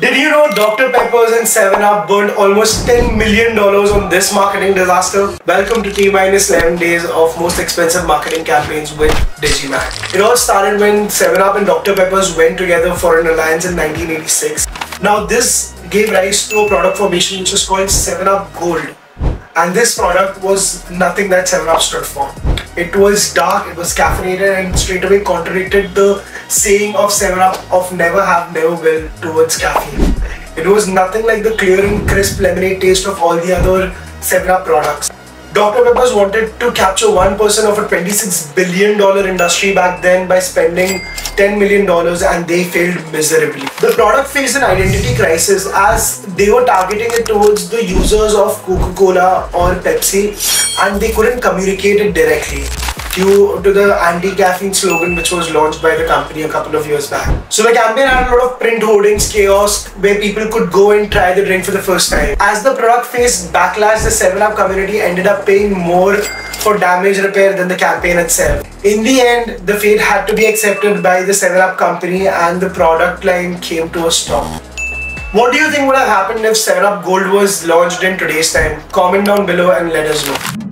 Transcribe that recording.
Did you know Dr. Peppers and 7-Up burned almost $10 million on this marketing disaster? Welcome to T-minus 11 days of most expensive marketing campaigns with Digimag. It all started when 7-Up and Dr. Peppers went together for an alliance in 1986. Now this gave rise to a product formation which was called 7-Up Gold. And this product was nothing that 7-Up stood for. It was dark, it was caffeinated and straight away contradicted the saying of 7-Up of never have, never will towards caffeine. It was nothing like the clear and crisp lemonade taste of all the other 7-Up products. Dr. Pepper's wanted to capture 1% person of a $26 billion industry back then by spending $10 million and they failed miserably. The product faced an identity crisis as they were targeting it towards the users of Coca-Cola or Pepsi and they couldn't communicate it directly due to the anti-caffeine slogan which was launched by the company a couple of years back. So the campaign had a lot of print hoardings, chaos, where people could go and try the drink for the first time. As the product faced backlash, the 7-Up community ended up paying more for damage repair than the campaign itself. In the end, the fate had to be accepted by the 7-Up company and the product line came to a stop. What do you think would have happened if 7-Up Gold was launched in today's time? Comment down below and let us know.